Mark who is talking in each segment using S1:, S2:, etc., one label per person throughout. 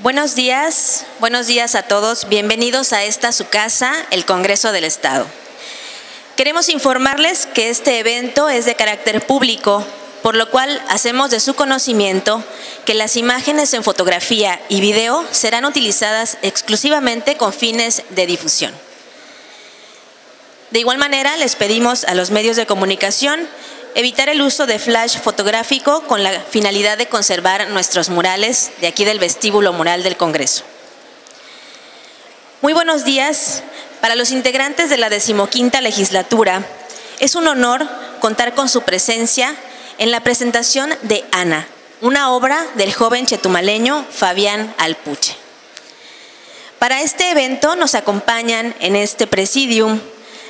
S1: Buenos días, buenos días a todos. Bienvenidos a esta su casa, el Congreso del Estado. Queremos informarles que este evento es de carácter público, por lo cual hacemos de su conocimiento que las imágenes en fotografía y video serán utilizadas exclusivamente con fines de difusión. De igual manera, les pedimos a los medios de comunicación evitar el uso de flash fotográfico con la finalidad de conservar nuestros murales de aquí del vestíbulo mural del Congreso. Muy buenos días. Para los integrantes de la decimoquinta legislatura, es un honor contar con su presencia en la presentación de Ana, una obra del joven chetumaleño Fabián Alpuche. Para este evento nos acompañan en este presidium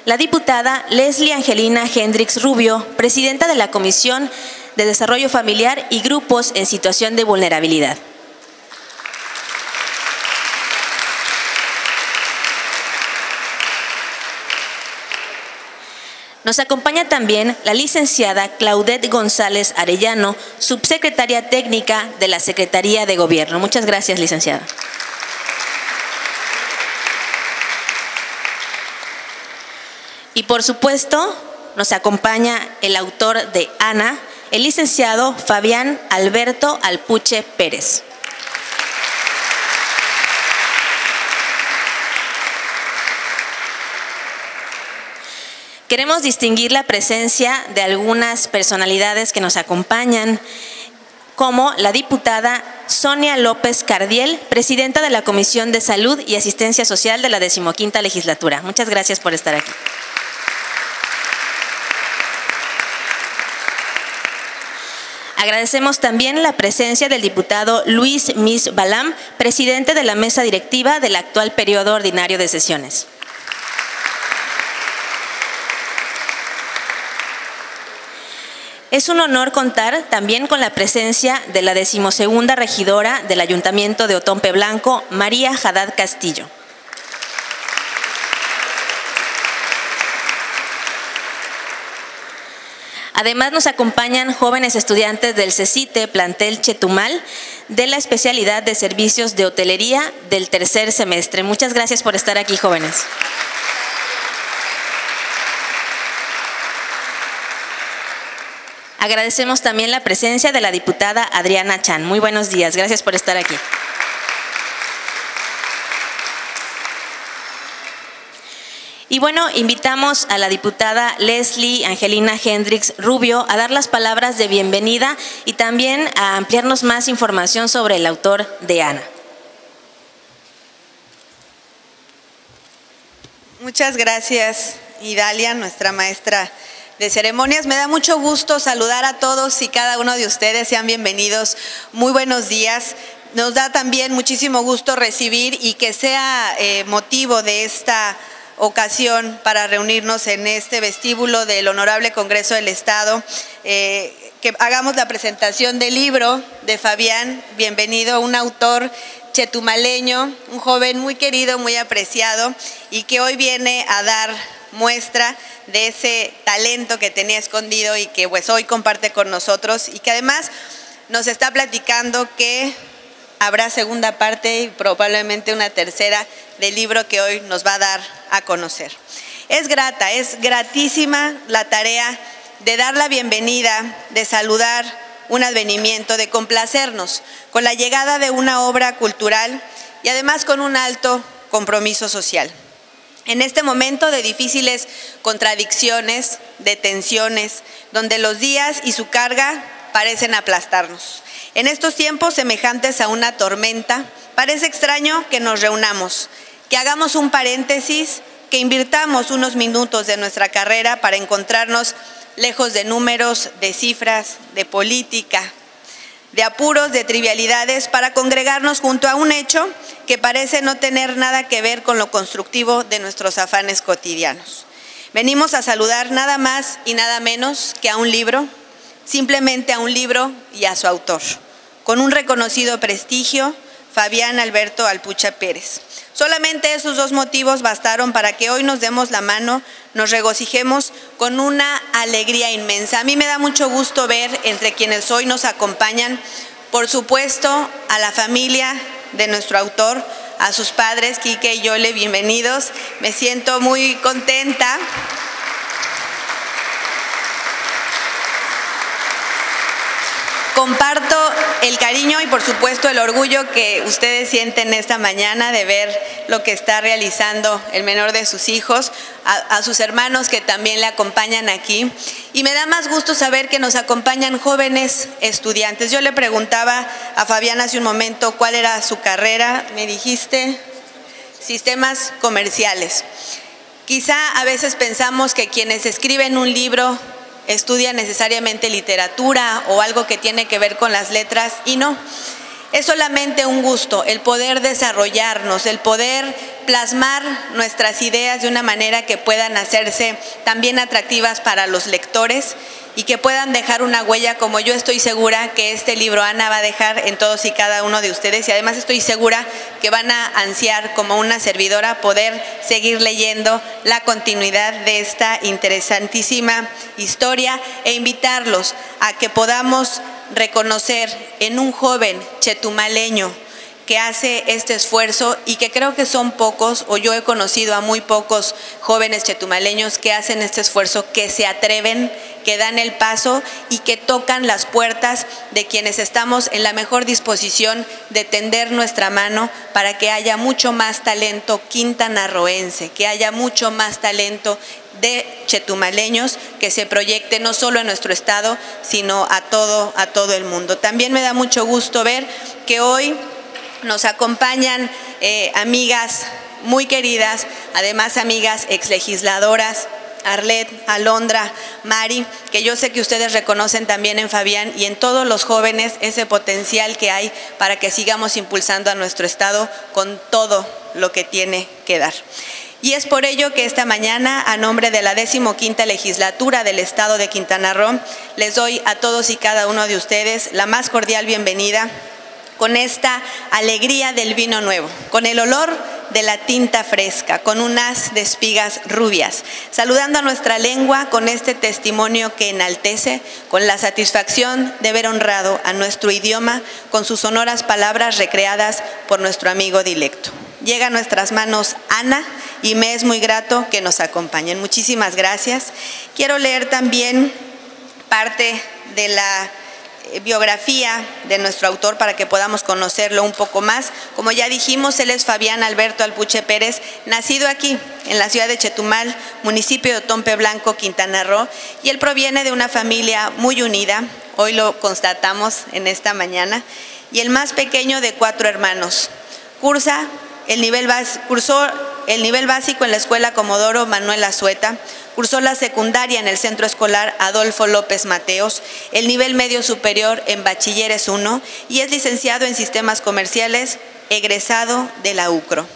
S1: la diputada Leslie Angelina Hendrix Rubio, presidenta de la Comisión de Desarrollo Familiar y Grupos en Situación de Vulnerabilidad. Nos acompaña también la licenciada Claudette González Arellano, subsecretaria técnica de la Secretaría de Gobierno. Muchas gracias, licenciada. Y por supuesto, nos acompaña el autor de Ana, el licenciado Fabián Alberto Alpuche Pérez. Queremos distinguir la presencia de algunas personalidades que nos acompañan, como la diputada Sonia López Cardiel, presidenta de la Comisión de Salud y Asistencia Social de la decimoquinta legislatura. Muchas gracias por estar aquí. Agradecemos también la presencia del diputado Luis Mis Balam, presidente de la mesa directiva del actual periodo ordinario de sesiones. Es un honor contar también con la presencia de la decimosegunda regidora del Ayuntamiento de Otompe Blanco, María Haddad Castillo. Además nos acompañan jóvenes estudiantes del CECITE, plantel Chetumal, de la especialidad de servicios de hotelería del tercer semestre. Muchas gracias por estar aquí, jóvenes. Agradecemos también la presencia de la diputada Adriana Chan. Muy buenos días, gracias por estar aquí. Y bueno, invitamos a la diputada Leslie Angelina Hendrix Rubio a dar las palabras de bienvenida y también a ampliarnos más información sobre el autor de Ana.
S2: Muchas gracias, Idalia, nuestra maestra de ceremonias. Me da mucho gusto saludar a todos y cada uno de ustedes. Sean bienvenidos. Muy buenos días. Nos da también muchísimo gusto recibir y que sea eh, motivo de esta ocasión para reunirnos en este vestíbulo del Honorable Congreso del Estado, eh, que hagamos la presentación del libro de Fabián, bienvenido, un autor chetumaleño, un joven muy querido, muy apreciado y que hoy viene a dar muestra de ese talento que tenía escondido y que pues hoy comparte con nosotros y que además nos está platicando que habrá segunda parte y probablemente una tercera del libro que hoy nos va a dar a conocer. Es grata, es gratísima la tarea de dar la bienvenida, de saludar un advenimiento, de complacernos con la llegada de una obra cultural y además con un alto compromiso social. En este momento de difíciles contradicciones, de tensiones, donde los días y su carga parecen aplastarnos. En estos tiempos semejantes a una tormenta, parece extraño que nos reunamos, que hagamos un paréntesis, que invirtamos unos minutos de nuestra carrera para encontrarnos lejos de números, de cifras, de política, de apuros, de trivialidades, para congregarnos junto a un hecho que parece no tener nada que ver con lo constructivo de nuestros afanes cotidianos. Venimos a saludar nada más y nada menos que a un libro, simplemente a un libro y a su autor, con un reconocido prestigio, Fabián Alberto Alpucha Pérez. Solamente esos dos motivos bastaron para que hoy nos demos la mano, nos regocijemos con una alegría inmensa. A mí me da mucho gusto ver entre quienes hoy nos acompañan, por supuesto, a la familia de nuestro autor, a sus padres, Quique y Yole, bienvenidos. Me siento muy contenta. Comparto por supuesto el orgullo que ustedes sienten esta mañana de ver lo que está realizando el menor de sus hijos, a, sus hermanos que también le acompañan aquí. Y me da más gusto saber que nos acompañan jóvenes estudiantes. Yo le preguntaba a Fabián hace un momento cuál era su carrera, me dijiste sistemas comerciales. Quizá a veces pensamos que quienes escriben un libro estudia necesariamente literatura o algo que tiene que ver con las letras y no. Es solamente un gusto el poder desarrollarnos, el poder plasmar nuestras ideas de una manera que puedan hacerse también atractivas para los lectores y que puedan dejar una huella como yo estoy segura que este libro Ana va a dejar en todos y cada uno de ustedes. Y además estoy segura que van a ansiar como una servidora poder seguir leyendo la continuidad de esta interesantísima historia e invitarlos a que podamos reconocer en un joven chetumaleño que hace este esfuerzo y que creo que son pocos, o yo he conocido a muy pocos jóvenes chetumaleños que hacen este esfuerzo, que se atreven, que dan el paso y que tocan las puertas de quienes estamos en la mejor disposición de tender nuestra mano para que haya mucho más talento quintanarroense, que haya mucho más talento de chetumaleños que se proyecte no solo en nuestro estado, sino a todo, a todo el mundo. También me da mucho gusto ver que hoy nos acompañan eh, amigas muy queridas, además amigas exlegisladoras, Arlet, Alondra, Mari, que yo sé que ustedes reconocen también en Fabián y en todos los jóvenes ese potencial que hay para que sigamos impulsando a nuestro Estado con todo lo que tiene que dar. Y es por ello que esta mañana, a nombre de la decimoquinta legislatura del Estado de Quintana Roo, les doy a todos y cada uno de ustedes la más cordial bienvenida con esta alegría del vino nuevo, con el olor de la tinta fresca, con unas de espigas rubias, saludando a nuestra lengua con este testimonio que enaltece, con la satisfacción de ver honrado a nuestro idioma con sus sonoras palabras recreadas por nuestro amigo dilecto. Llega a nuestras manos Ana y me es muy grato que nos acompañen. Muchísimas gracias. Quiero leer también parte de la biografía de nuestro autor para que podamos conocerlo un poco más. Como ya dijimos, él es Fabián Alberto Alpuche Pérez, nacido aquí, en la ciudad de Chetumal, municipio de Tompe Blanco, Quintana Roo, y él proviene de una familia muy unida, hoy lo constatamos en esta mañana, y el más pequeño de cuatro hermanos. Cursa el nivel cursó el nivel básico en la Escuela Comodoro Manuel Azueta, cursó la secundaria en el Centro Escolar Adolfo López Mateos, el nivel medio superior en Bachilleres 1 y es licenciado en Sistemas Comerciales, egresado de la UCRO.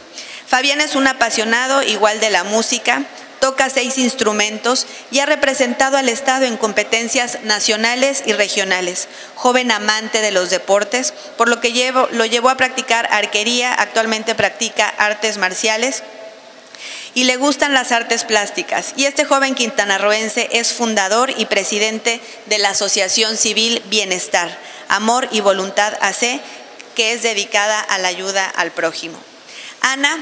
S2: Fabián es un apasionado igual de la música, toca seis instrumentos y ha representado al Estado en competencias nacionales y regionales. Joven amante de los deportes, por lo que lo llevó a practicar arquería, actualmente practica artes marciales y le gustan las artes plásticas. Y este joven quintanarroense es fundador y presidente de la Asociación Civil Bienestar, Amor y Voluntad AC, que es dedicada a la ayuda al prójimo. Ana,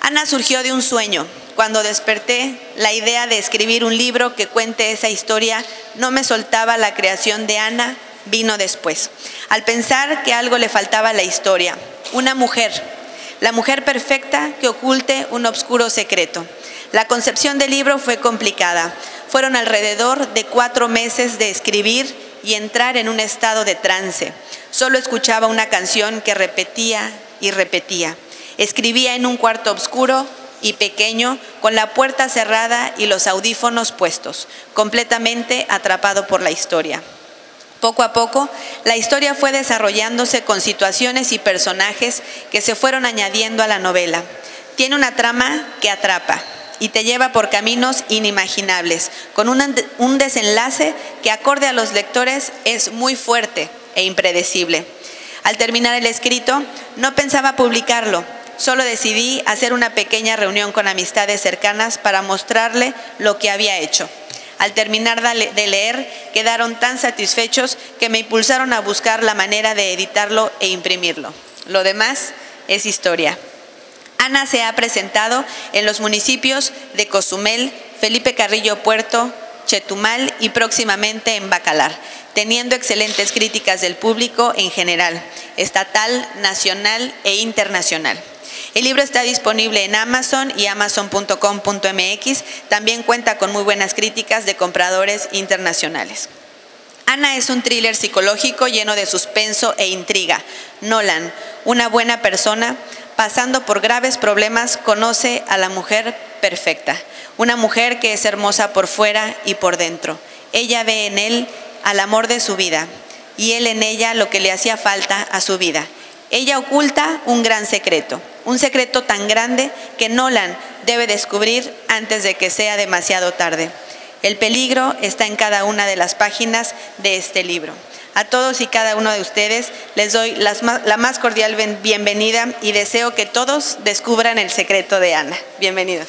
S2: Ana surgió de un sueño, cuando desperté, la idea de escribir un libro que cuente esa historia no me soltaba la creación de Ana, vino después. Al pensar que algo le faltaba a la historia, una mujer, la mujer perfecta que oculte un oscuro secreto. La concepción del libro fue complicada. Fueron alrededor de cuatro meses de escribir y entrar en un estado de trance. Solo escuchaba una canción que repetía y repetía. Escribía en un cuarto oscuro y pequeño, con la puerta cerrada y los audífonos puestos, completamente atrapado por la historia. Poco a poco, la historia fue desarrollándose con situaciones y personajes que se fueron añadiendo a la novela. Tiene una trama que atrapa y te lleva por caminos inimaginables, con un, desenlace que acorde a los lectores es muy fuerte e impredecible. Al terminar el escrito, no pensaba publicarlo, Solo decidí hacer una pequeña reunión con amistades cercanas para mostrarle lo que había hecho. Al terminar de leer, quedaron tan satisfechos que me impulsaron a buscar la manera de editarlo e imprimirlo. Lo demás es historia. Ana se ha presentado en los municipios de Cozumel, Felipe Carrillo Puerto, Chetumal y próximamente en Bacalar, teniendo excelentes críticas del público en general, estatal, nacional e internacional. El libro está disponible en Amazon y amazon.com.mx. También cuenta con muy buenas críticas de compradores internacionales. Ana es un thriller psicológico lleno de suspenso e intriga. Nolan, una buena persona, pasando por graves problemas, conoce a la mujer perfecta. Una mujer que es hermosa por fuera y por dentro. Ella ve en él al amor de su vida y él en ella lo que le hacía falta a su vida. Ella oculta un gran secreto, un secreto tan grande que Nolan debe descubrir antes de que sea demasiado tarde. El peligro está en cada una de las páginas de este libro. A todos y cada uno de ustedes les doy la más cordial bienvenida y deseo que todos descubran el secreto de Ana. Bienvenidos.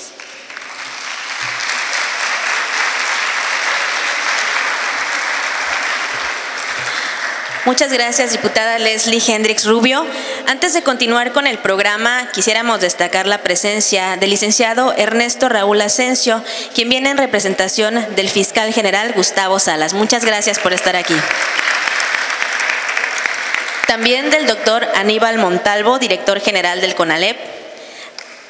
S1: Muchas gracias, diputada Leslie Hendrix Rubio. Antes de continuar con el programa, quisiéramos destacar la presencia del licenciado Ernesto Raúl Asensio, quien viene en representación del fiscal general Gustavo Salas. Muchas gracias por estar aquí. También del doctor Aníbal Montalvo, director general del CONALEP,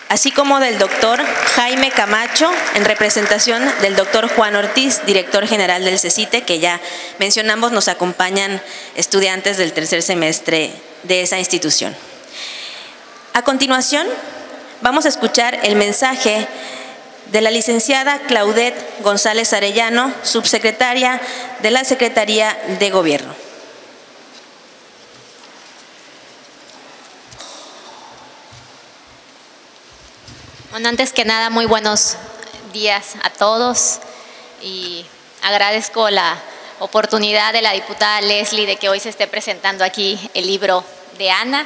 S1: así como del doctor Jaime Camacho, en representación del doctor Juan Ortiz, director general del CECITE, que ya mencionamos, nos acompañan estudiantes del tercer semestre de esa institución. A continuación, vamos a escuchar el mensaje de la licenciada Claudette González Arellano, subsecretaria de la Secretaría de Gobierno.
S3: Bueno, antes que nada, muy buenos días a todos y agradezco la oportunidad de la diputada Leslie de que hoy se esté presentando aquí el libro de Ana.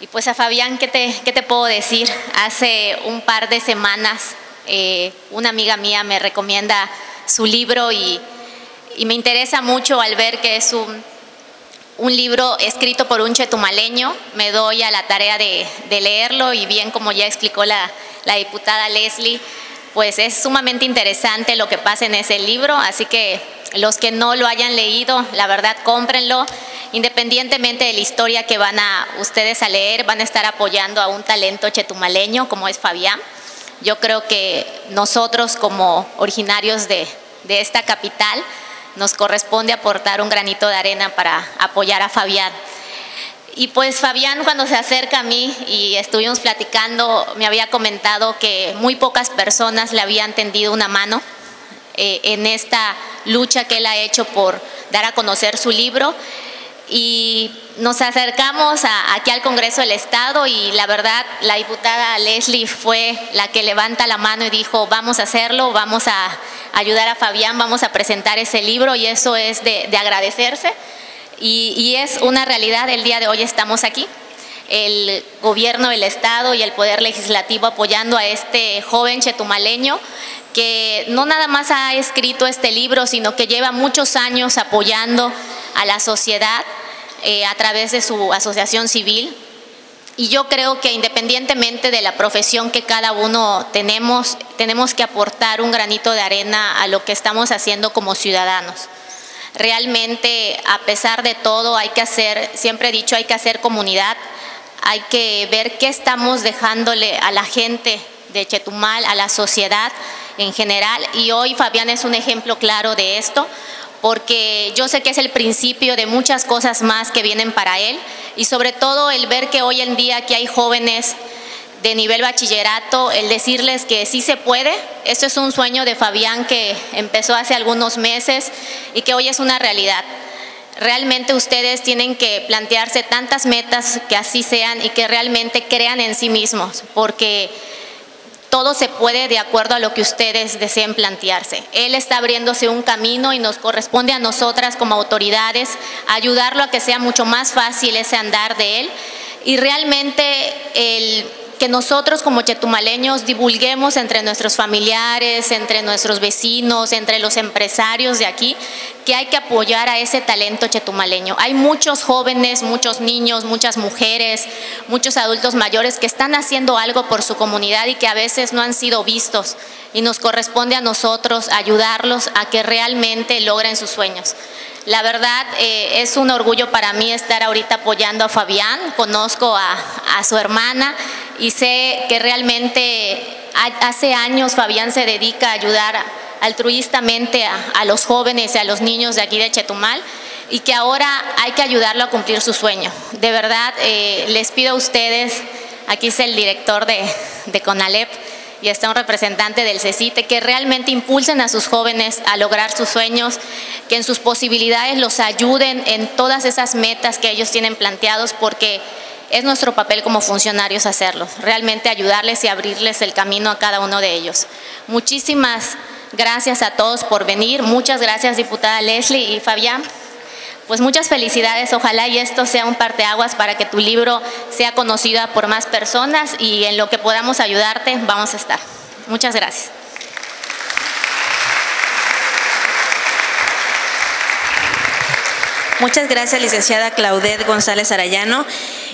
S3: Y pues a Fabián, ¿qué te, qué te puedo decir? Hace un par de semanas eh, una amiga mía me recomienda su libro y, y, me interesa mucho al ver que es un, un, libro escrito por un chetumaleño. Me doy a la tarea de, leerlo y bien como ya explicó la diputada Leslie, pues es sumamente interesante lo que pasa en ese libro, así que los que no lo hayan leído, la verdad, cómprenlo. Independientemente de la historia que van a ustedes a leer, van a estar apoyando a un talento chetumaleño como es Fabián. Yo creo que nosotros como originarios de esta capital nos corresponde aportar un granito de arena para apoyar a Fabián. Y pues Fabián cuando se acerca a mí y estuvimos platicando, me había comentado que muy pocas personas le habían tendido una mano eh, en esta lucha que él ha hecho por dar a conocer su libro. Y nos acercamos aquí al Congreso del Estado y la verdad la diputada Leslie fue la que levanta la mano y dijo vamos a hacerlo, vamos a ayudar a Fabián, vamos a presentar ese libro y eso es de agradecerse y, es una realidad, el día de hoy estamos aquí. El gobierno, el Estado y el Poder Legislativo apoyando a este joven chetumaleño que no nada más ha escrito este libro, sino que lleva muchos años apoyando a la sociedad eh, a través de su asociación civil. Y yo creo que independientemente de la profesión que cada uno tenemos, tenemos que aportar un granito de arena a lo que estamos haciendo como ciudadanos realmente a pesar de todo hay que hacer, siempre he dicho, hay que hacer comunidad, hay que ver qué estamos dejándole a la gente de Chetumal, a la sociedad en general. Y hoy Fabián es un ejemplo claro de esto, porque yo sé que es el principio de muchas cosas más que vienen para él y sobre todo el ver que hoy en día aquí hay jóvenes de nivel bachillerato, el decirles que sí se puede. Esto es un sueño de Fabián que empezó hace algunos meses y que hoy es una realidad. Realmente ustedes tienen que plantearse tantas metas que así sean y que realmente crean en sí mismos, porque todo se puede de acuerdo a lo que ustedes deseen plantearse. Él está abriéndose un camino y nos corresponde a nosotras como autoridades ayudarlo a que sea mucho más fácil ese andar de él y realmente el que nosotros como chetumaleños divulguemos entre nuestros familiares, entre nuestros vecinos, entre los empresarios de aquí, que hay que apoyar a ese talento chetumaleño. Hay muchos jóvenes, muchos niños, muchas mujeres, muchos adultos mayores que están haciendo algo por su comunidad y que a veces no han sido vistos y nos corresponde a nosotros ayudarlos a que realmente logren sus sueños. La verdad eh, es un orgullo para mí estar ahorita apoyando a Fabián, conozco a, su hermana y sé que realmente hace años Fabián se dedica a ayudar altruistamente a, los jóvenes y a los niños de aquí de Chetumal y que ahora hay que ayudarlo a cumplir su sueño. De verdad, eh, les pido a ustedes, aquí es el director de, de CONALEP, y está un representante del CECITE, que realmente impulsen a sus jóvenes a lograr sus sueños, que en sus posibilidades los ayuden en todas esas metas que ellos tienen planteados, porque es nuestro papel como funcionarios hacerlo, realmente ayudarles y abrirles el camino a cada uno de ellos. Muchísimas gracias a todos por venir, muchas gracias diputada Leslie y Fabián pues muchas felicidades. Ojalá y esto sea un parteaguas para que tu libro sea conocido por más personas y en lo que podamos ayudarte vamos a estar. Muchas gracias.
S1: Muchas gracias, licenciada Claudette González Arayano.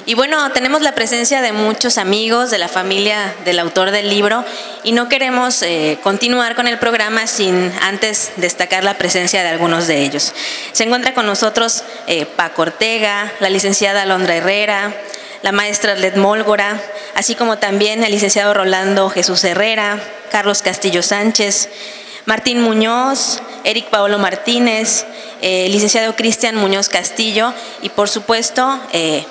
S1: Y bueno, tenemos la presencia de muchos amigos de la familia del autor del libro y no queremos eh, continuar con el programa sin antes destacar la presencia de algunos de ellos. Se encuentra con nosotros eh, Paco Ortega, la licenciada Alondra Herrera, la maestra Led Mólgora, así como también el licenciado Rolando Jesús Herrera, Carlos Castillo Sánchez, Martín Muñoz, Eric Paolo Martínez, eh, licenciado Cristian Muñoz Castillo y por supuesto eh,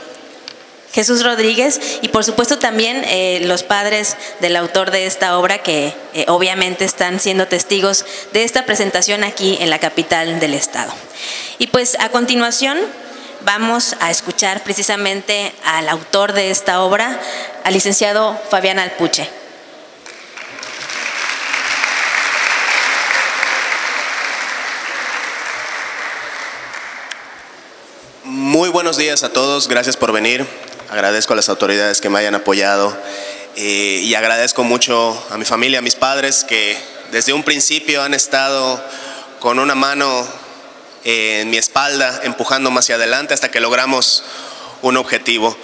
S1: Jesús Rodríguez y por supuesto también eh, los padres del autor de esta obra que obviamente están siendo testigos de esta presentación aquí en la capital del estado. Y pues a continuación vamos a escuchar precisamente al autor de esta obra, al licenciado Fabián Alpuche.
S4: Muy buenos días a todos, gracias por venir. Agradezco a las autoridades que me hayan apoyado eh, y agradezco mucho a mi familia, a mis padres que desde un principio han estado con una mano en mi espalda, empujándome hacia adelante hasta que logramos un objetivo.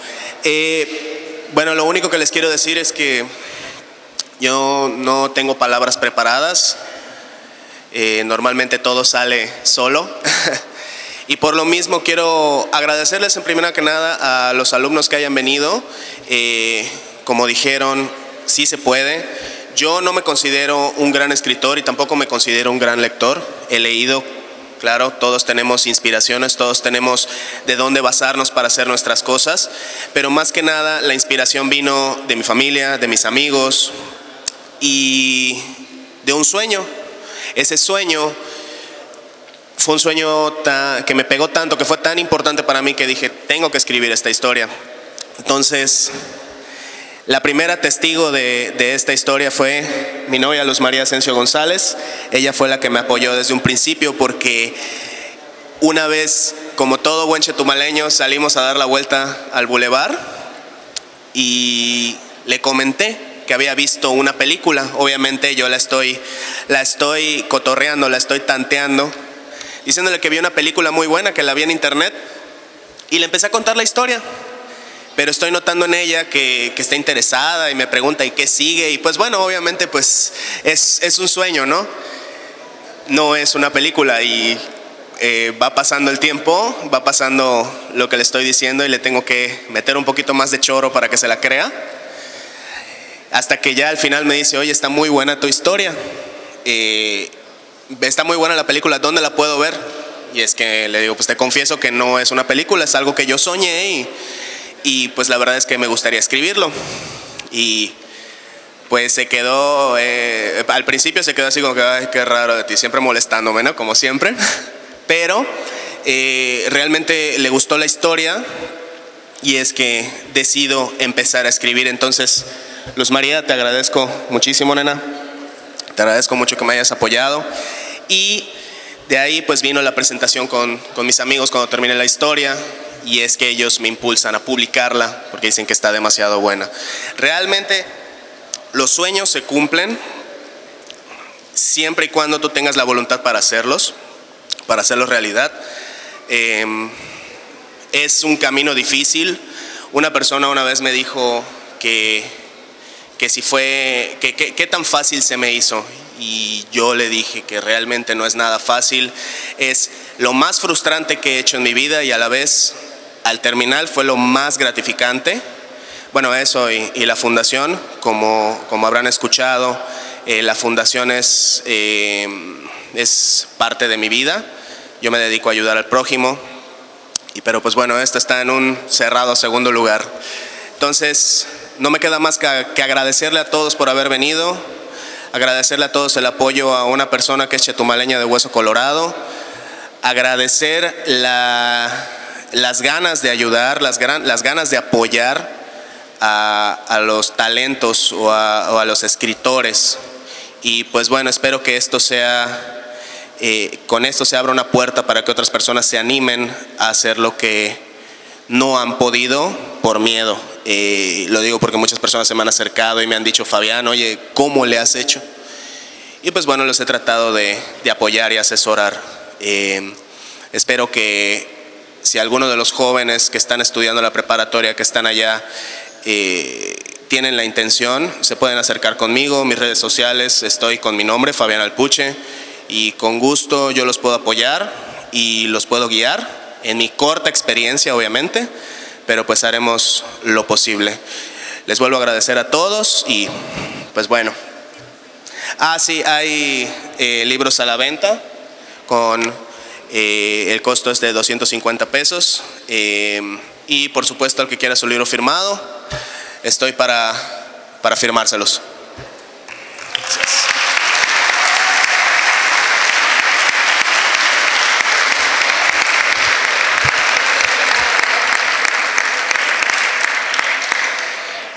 S4: Eh, bueno, lo único que les quiero decir es que yo no tengo palabras preparadas. Eh, normalmente todo sale solo. Y por lo mismo quiero agradecerles en primera que nada a los alumnos que hayan venido. Eh, como dijeron, sí se puede. Yo no me considero un gran escritor y tampoco me considero un gran lector. He leído, claro, todos tenemos inspiraciones, todos tenemos de dónde basarnos para hacer nuestras cosas, pero más que nada la inspiración vino de mi familia, de mis amigos y de un sueño. Ese sueño fue un sueño que me pegó tanto, que fue tan importante para mí que dije, tengo que escribir esta historia. Entonces, la primera testigo de, esta historia fue mi novia Luz María Asensio González. Ella fue la que me apoyó desde un principio porque una vez, como todo buen chetumaleño, salimos a dar la vuelta al bulevar y le comenté que había visto una película. Obviamente yo la estoy, la estoy cotorreando, la estoy tanteando diciéndole que vi una película muy buena, que la vi en internet, y le empecé a contar la historia. Pero estoy notando en ella que, está interesada y me pregunta, ¿y qué sigue? Y pues bueno, obviamente pues es, un sueño, ¿no? No es una película y eh, va pasando el tiempo, va pasando lo que le estoy diciendo y le tengo que meter un poquito más de choro para que se la crea. Hasta que ya al final me dice, oye, está muy buena tu historia. Eh, está muy buena la película, ¿dónde la puedo ver? Y es que le digo, pues te confieso que no es una película, es algo que yo soñé y, pues la verdad es que me gustaría escribirlo. Y pues se quedó, eh, al principio se quedó así como que, ay, qué raro de ti, siempre molestándome, ¿no? Como siempre. Pero eh, realmente le gustó la historia y es que decido empezar a escribir. Entonces, Luz María, te agradezco muchísimo, nena. Te agradezco mucho que me hayas apoyado. Y de ahí pues vino la presentación con, mis amigos cuando terminé la historia. y es que ellos me impulsan a publicarla porque dicen que está demasiado buena. Realmente los sueños se cumplen siempre y cuando tú tengas la voluntad para hacerlos, para hacerlos realidad. Em, es un camino difícil. Una persona una vez me dijo que, que si fue, que qué tan fácil se me hizo. Y yo le dije que realmente no es nada fácil. Es lo más frustrante que he hecho en mi vida y a la vez al terminar fue lo más gratificante. Bueno, eso y, la fundación, como, como habrán escuchado, eh, la fundación es, eh, es parte de mi vida. Yo me dedico a ayudar al prójimo, y, pero pues bueno, esto está en un cerrado segundo lugar. Entonces, no me queda más que, agradecerle a todos por haber venido, agradecerle a todos el apoyo a una persona que es chetumaleña de Hueso Colorado, agradecer las ganas de ayudar, las, las ganas de apoyar a, los talentos o a, los escritores. Y pues bueno, espero que esto sea, eh, con esto se abra una puerta para que otras personas se animen a hacer lo que no han podido por miedo. Lo digo porque muchas personas se me han acercado y me han dicho, Fabián, oye, ¿cómo le has hecho? Y pues bueno, los he tratado de, de apoyar y asesorar. Eh, espero que si alguno de los jóvenes que están estudiando la preparatoria, que están allá, eh, tienen la intención, se pueden acercar conmigo, mis redes sociales, estoy con mi nombre, Fabián Alpuche, y con gusto yo los puedo apoyar y los puedo guiar, en mi corta experiencia obviamente, pero pues haremos lo posible. Les vuelvo a agradecer a todos y pues bueno. Ah, sí, hay eh, libros a la venta con eh, el costo es de 250 pesos. Eh, y por supuesto, el que quiera su libro firmado, estoy para, para firmárselos.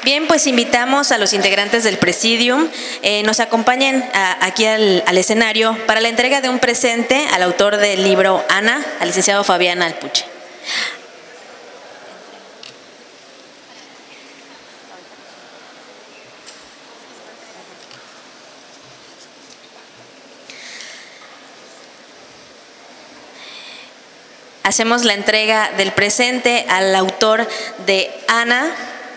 S1: Bien, pues invitamos a los integrantes del Presidium, eh, nos acompañen aquí al, escenario para la entrega de un presente al autor del libro Ana, al licenciado Fabián Alpuche. Hacemos la entrega del presente al autor de Ana,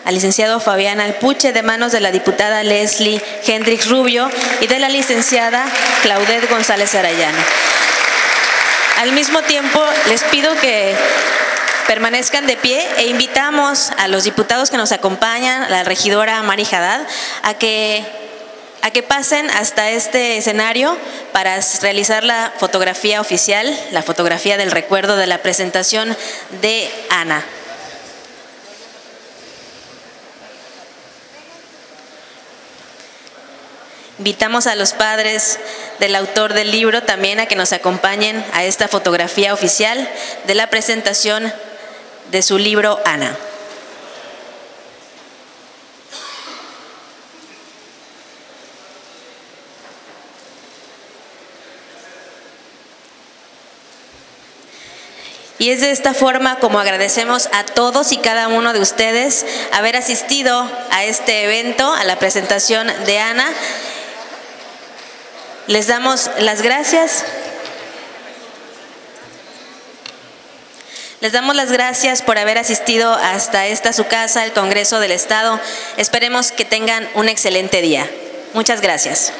S1: al licenciado Fabián Alpuche de manos de la diputada Leslie Hendrix Rubio y de la licenciada Claudette González Arayano. Al mismo tiempo, les pido que permanezcan de pie e invitamos a los diputados que nos acompañan, a la regidora Mari Haddad, a que, a que pasen hasta este escenario para realizar la fotografía oficial, la fotografía del recuerdo de la presentación de Ana. Invitamos a los padres del autor del libro también a que nos acompañen a esta fotografía oficial de la presentación de su libro Ana. Y es de esta forma como agradecemos a todos y cada uno de ustedes haber asistido a este evento, a la presentación de Ana. Les damos las gracias. Les damos las gracias por haber asistido hasta esta su casa, el Congreso del Estado. Esperemos que tengan un excelente día. Muchas gracias.